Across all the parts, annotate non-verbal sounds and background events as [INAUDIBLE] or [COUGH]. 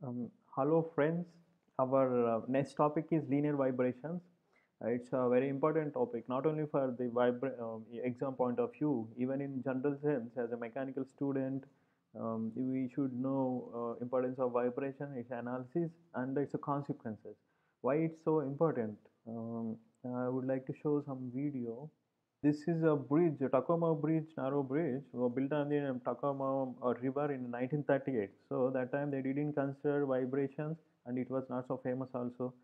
Um, hello friends, our uh, next topic is linear vibrations. Uh, it's a very important topic, not only for the um, exam point of view, even in general sense, as a mechanical student, um, we should know uh, importance of vibration, its analysis, and its consequences. Why it's so important? Um, I would like to show some video. This is a bridge, a Tacoma Bridge, narrow bridge, built on the Tacoma uh, River in 1938. So that time they didn't consider vibrations, and it was not so famous also.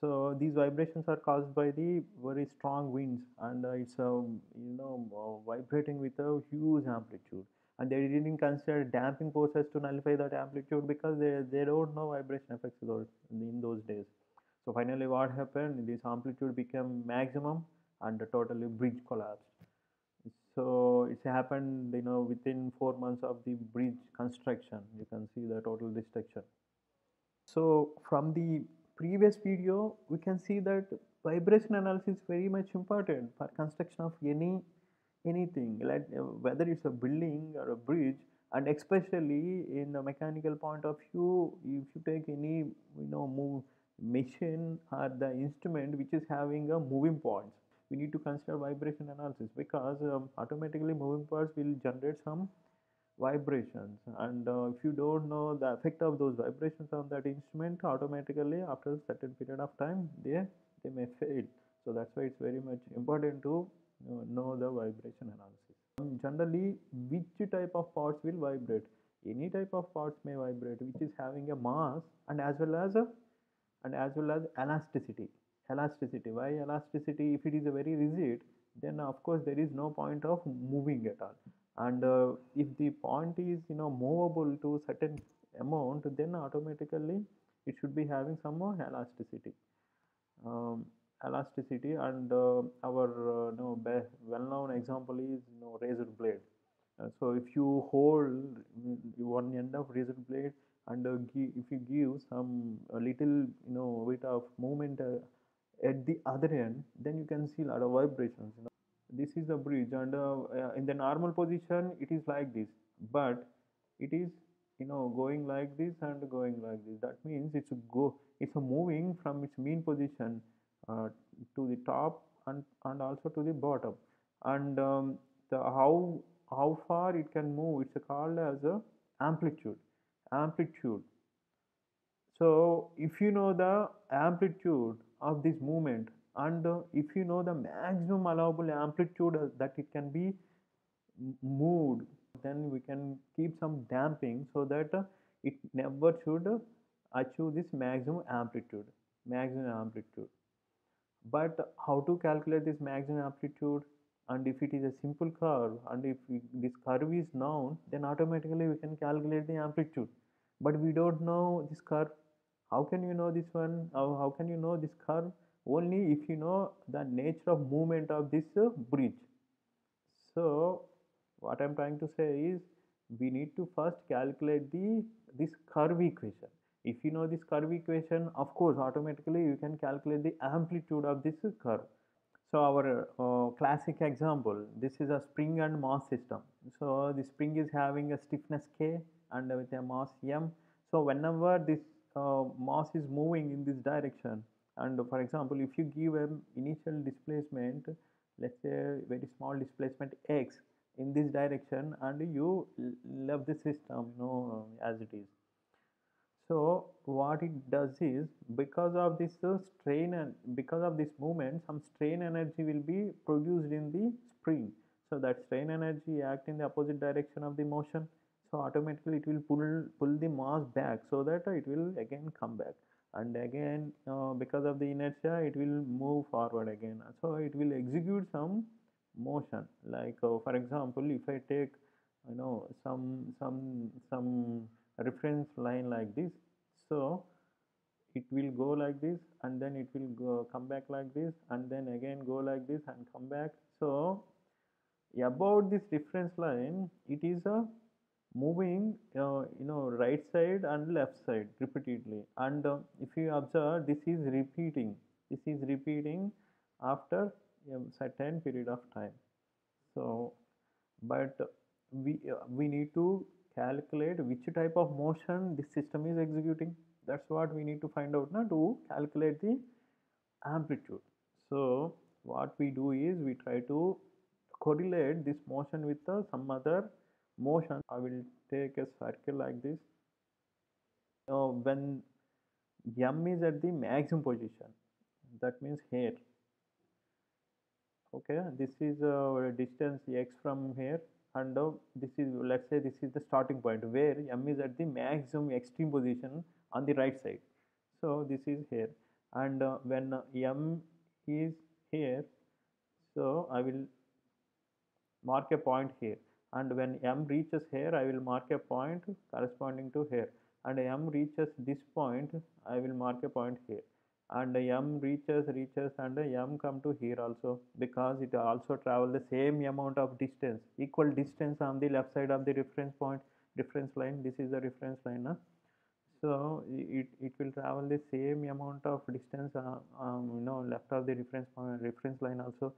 So these vibrations are caused by the very strong winds, and uh, it's um, you know uh, vibrating with a huge amplitude. And they didn't consider damping forces to nullify that amplitude because they, they don't know vibration effects in those days. So finally, what happened? This amplitude became maximum and the totally bridge collapsed. So it's happened, you know, within four months of the bridge construction. You can see the total destruction. So from the previous video, we can see that vibration analysis is very much important for construction of any anything, like uh, whether it's a building or a bridge, and especially in the mechanical point of view, if you take any you know move machine or the instrument which is having a moving parts we need to consider vibration analysis because um, automatically moving parts will generate some vibrations. And uh, if you don't know the effect of those vibrations on that instrument automatically after a certain period of time they they may fail. So that's why it's very much important to uh, know the vibration analysis. Um, generally which type of parts will vibrate? Any type of parts may vibrate which is having a mass and as well as a and as well as elasticity elasticity. Why elasticity? If it is a very rigid then of course there is no point of moving at all. And uh, if the point is you know movable to certain amount then automatically it should be having some more elasticity. Um, elasticity and uh, our uh, you know, well-known example is you know razor blade. Uh, so if you hold one end of razor blade and uh, if you give some a little you know bit of movement uh, at the other end then you can see a lot of vibrations you know. this is the bridge and uh, uh, in the normal position it is like this. But it is you know going like this and going like this. That means it's go it's moving from its mean position uh, to the top and and also to the bottom. And um, the how how far it can move it's called as a amplitude amplitude. So if you know the amplitude of this movement. And uh, if you know the maximum allowable amplitude uh, that it can be moved then we can keep some damping so that uh, it never should achieve this maximum amplitude maximum amplitude. But how to calculate this maximum amplitude? And if it is a simple curve and if we, this curve is known then automatically we can calculate the amplitude. But we don't know this curve how can you know this one? How, can you know this curve only if you know the nature of movement of this uh, bridge. So what i'm trying to say is we need to first calculate the this curve equation. If you know this curve equation of course automatically you can calculate the amplitude of this curve. So our uh, classic example this is a spring and mass system. So the spring is having a stiffness k and with a mass m. So whenever this uh, mass is moving in this direction. And for example if you give an initial displacement let's say very small displacement x in this direction and you left the system you know as it is. So what it does is because of this uh, strain and because of this movement some strain energy will be produced in the spring. So that strain energy act in the opposite direction of the motion automatically it will pull pull the mass back so that it will again come back. And again uh, because of the inertia it will move forward again. So it will execute some motion. Like uh, for example if i take you know some some some reference line like this so it will go like this and then it will go come back like this and then again go like this and come back. So about this reference line it is a moving uh, you know right side and left side repeatedly. And uh, if you observe this is repeating. This is repeating after a certain period of time. So but we uh, we need to calculate which type of motion this system is executing. That's what we need to find out now to calculate the amplitude. So what we do is we try to correlate this motion with some other motion i will take a circle like this. Now when m is at the maximum position that means here. Okay this is a distance x from here and uh, this is let's say this is the starting point where m is at the maximum extreme position on the right side. So this is here and uh, when uh, m is here so i will mark a point here and when m reaches here i will mark a point corresponding to here. And m reaches this point i will mark a point here. And m reaches reaches and m come to here also because it also travel the same amount of distance. Equal distance on the left side of the reference point reference line. This is the reference line huh? so it, it will travel the same amount of distance uh, um, you know left of the reference point reference line also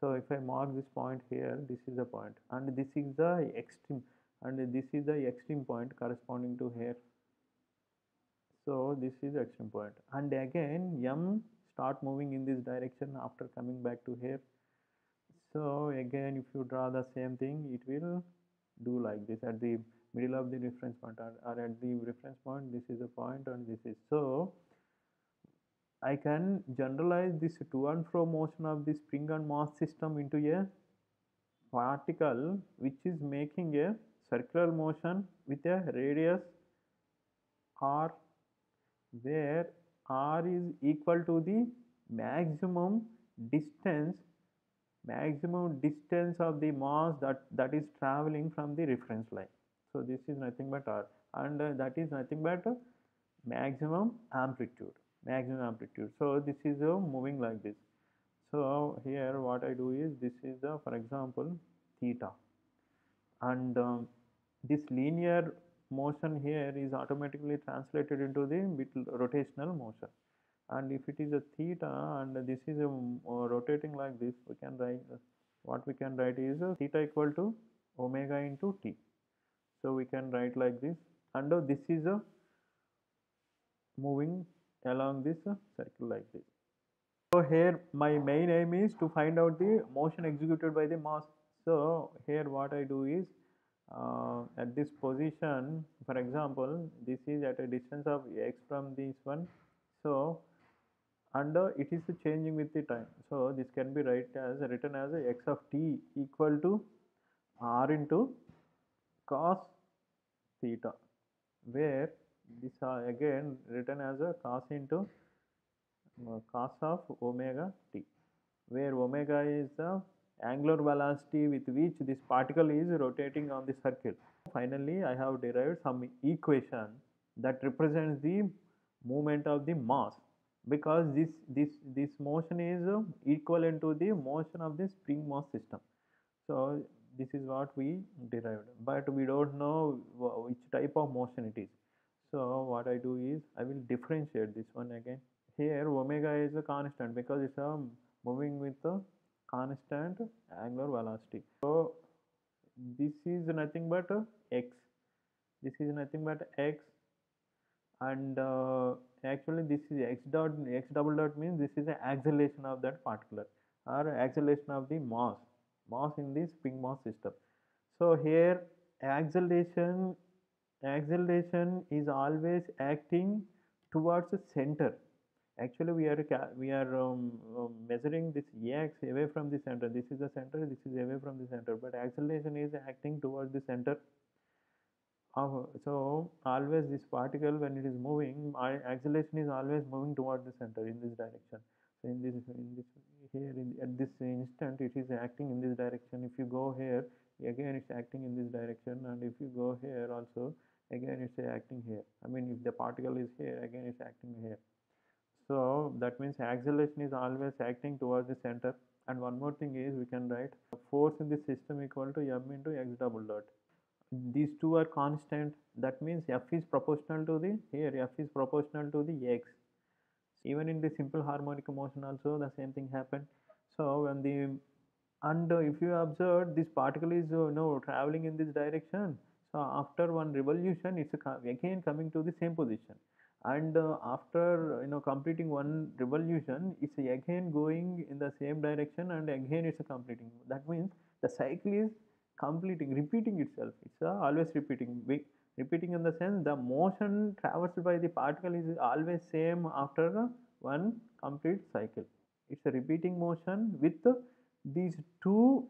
so if i mark this point here this is the point and this is the extreme and this is the extreme point corresponding to here. So this is the extreme point and again m start moving in this direction after coming back to here. So again if you draw the same thing it will do like this at the middle of the reference point or, or at the reference point. This is a point and this is so I can generalize this to and fro motion of the spring and mass system into a particle which is making a circular motion with a radius r where r is equal to the maximum distance maximum distance of the mass that that is traveling from the reference line. So this is nothing but r and uh, that is nothing but uh, maximum amplitude maximum amplitude. So this is uh, moving like this. So here what i do is this is the for example theta. And um, this linear motion here is automatically translated into the rotational motion. And if it is a theta and this is a uh, rotating like this we can write uh, what we can write is uh, theta equal to omega into t. So we can write like this. And uh, this is a moving along this circle like this. So here my main aim is to find out the motion executed by the mass. So here what i do is uh, at this position for example this is at a distance of x from this one. So and uh, it is changing with the time. So this can be write as written as x of t equal to r into cos theta where this are again written as a cos into uh, cos of omega t where omega is the angular velocity with which this particle is rotating on the circle. Finally, I have derived some equation that represents the movement of the mass because this this this motion is equivalent to the motion of the spring mass system. So this is what we derived, but we don't know which type of motion it is. So what I do is I will differentiate this one again. Here omega is a constant because it's a moving with the constant angular velocity. So this is nothing but x. This is nothing but x. And uh, actually this is x dot x double dot means this is the acceleration of that particular or acceleration of the mass mass in the spring mass system. So here acceleration acceleration is always acting towards the center. Actually we are we are um, um, measuring this x away from the center. This is the center this is away from the center. But acceleration is acting towards the center. So always this particle when it is moving acceleration is always moving towards the center in this direction. So in this in this here in, at this instant it is acting in this direction. If you go here again it's acting in this direction. And if you go here also again it's acting here i mean if the particle is here again it's acting here so that means acceleration is always acting towards the center and one more thing is we can write force in the system equal to m into x double dot. These two are constant that means f is proportional to the here f is proportional to the x. Even in the simple harmonic motion also the same thing happened. So when the and if you observe this particle is uh, you know traveling in this direction so after one revolution it's again coming to the same position. And uh, after you know completing one revolution it's again going in the same direction and again it's completing. That means the cycle is completing repeating itself. It's uh, always repeating. We, repeating in the sense the motion traversed by the particle is always same after one complete cycle. It's a repeating motion with these two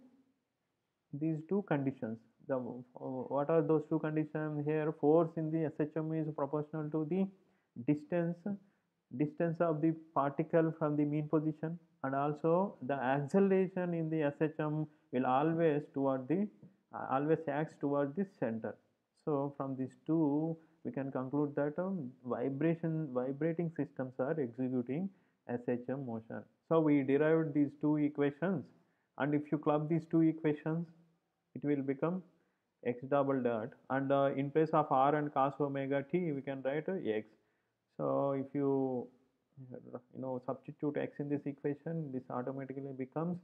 these two conditions the what are those two conditions here? Force in the SHM is proportional to the distance distance of the particle from the mean position. And also the acceleration in the SHM will always toward the uh, always acts toward the center. So from these two we can conclude that um, vibration vibrating systems are executing SHM motion. So we derived these two equations. And if you club these two equations it will become x double dot and uh, in place of r and cos omega t we can write uh, x. So if you you know substitute x in this equation this automatically becomes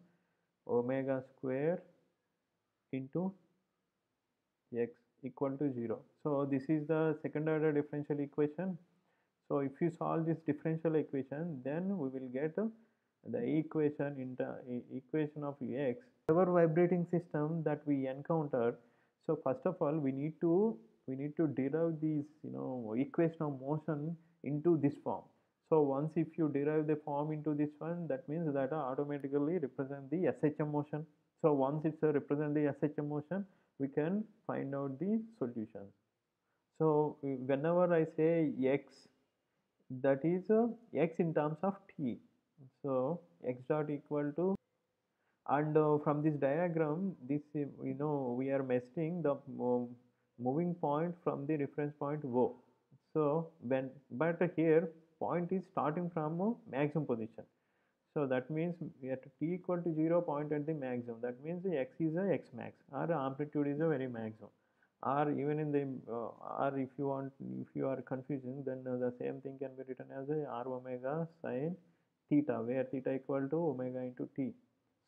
omega square into x equal to 0 so this is the second order differential equation. So if you solve this differential equation then we will get the equation in the equation of x. Whatever vibrating system that we encounter so first of all we need to we need to derive these you know equation of motion into this form. So once if you derive the form into this one that means that automatically represent the SHM motion. So once it's a represent the SHM motion we can find out the solution. So whenever I say x that is uh, x in terms of t. So x dot equal to and uh, from this diagram this you know we are measuring the uh, moving point from the reference point O. So when but here point is starting from a maximum position. So that means at t equal to 0 point at the maximum. That means the x is a x max. Or amplitude is a very maximum. Or even in the uh, or if you want if you are confusing then uh, the same thing can be written as a r omega sine theta where theta equal to omega into t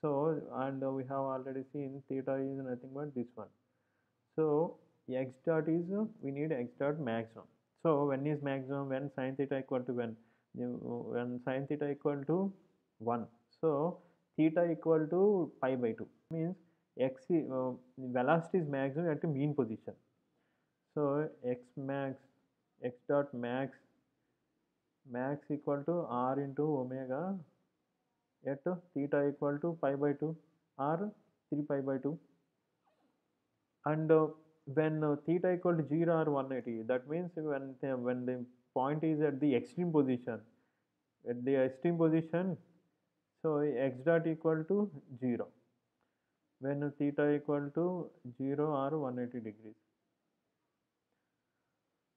so and uh, we have already seen theta is nothing but this one. So x dot is uh, we need x dot maximum. So when is maximum? When sine theta equal to when? When sine theta equal to 1 so theta equal to pi by 2 means x uh, velocity is maximum at the mean position. So x max x dot max max equal to r into omega at theta equal to pi by 2 or 3 pi by 2 and uh, when uh, theta equal to 0 or 180 that means when the, when the point is at the extreme position at the extreme position so x dot equal to 0 when theta equal to 0 or 180 degrees.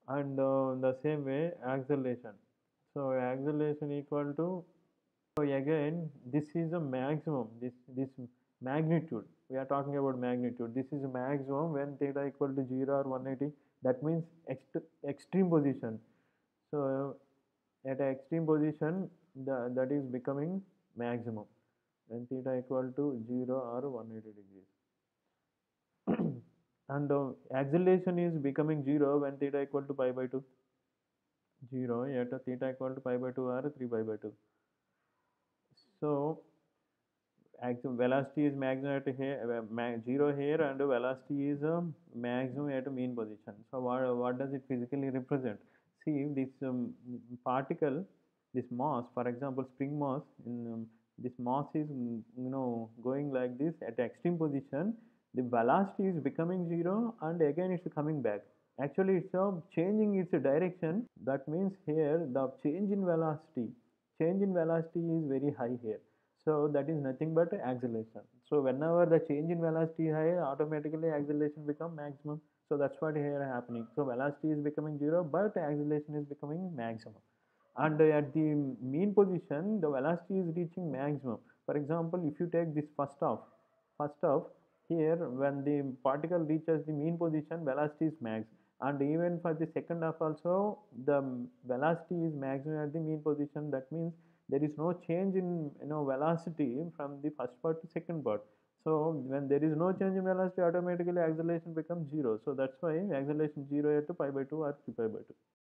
And uh, the same way acceleration. So acceleration equal to so again this is a maximum this this magnitude. We are talking about magnitude. This is maximum when theta equal to 0 or 180 that means ext extreme position. So at extreme position the, that is becoming maximum. When theta equal to 0 or 180 degrees. [CLEARS THROAT] And uh, acceleration is becoming 0 when theta equal to pi by 2 0 at theta equal to pi by 2 or 3 pi by 2 so velocity is maximum at here, uh, 0 here and velocity is um, maximum at mean position. So what, what does it physically represent? See this um, particle, this mass, for example, spring mass, in, um, this mass is you know going like this at extreme position. The velocity is becoming 0 and again it's coming back. Actually, it's uh, changing its direction. That means here the change in velocity, change in velocity is very high here. So that is nothing but acceleration. So whenever the change in velocity is high automatically acceleration become maximum. So that's what here happening. So velocity is becoming zero but acceleration is becoming maximum. And at the mean position the velocity is reaching maximum. For example if you take this first off first off here when the particle reaches the mean position velocity is max and even for the second half also the velocity is maximum at the mean position that means there is no change in you know velocity from the first part to second part So when there is no change in velocity, automatically acceleration becomes zero. So that's why acceleration zero at 2 pi by 2 or 3 pi by 2.